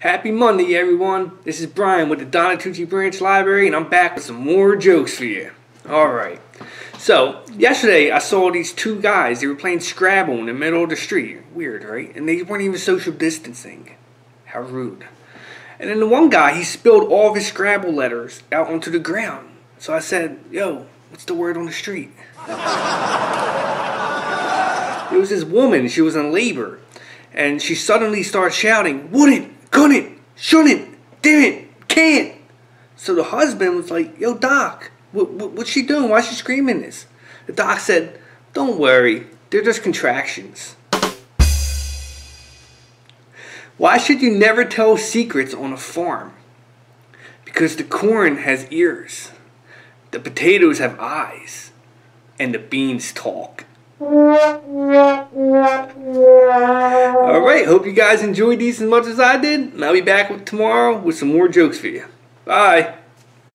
Happy Monday, everyone. This is Brian with the Donatucci Branch Library, and I'm back with some more jokes for you. Alright. So, yesterday I saw these two guys. They were playing Scrabble in the middle of the street. Weird, right? And they weren't even social distancing. How rude. And then the one guy, he spilled all of his Scrabble letters out onto the ground. So I said, Yo, what's the word on the street? it was this woman. She was in labor. And she suddenly started shouting, Wouldn't, couldn't, shouldn't, didn't, can't. So the husband was like, Yo, Doc, what, what, what's she doing? Why is she screaming this? The doc said, Don't worry, they're just contractions. Why should you never tell secrets on a farm? Because the corn has ears, the potatoes have eyes, and the beans talk. Alright, hope you guys enjoyed these as much as I did. And I'll be back tomorrow with some more jokes for you. Bye.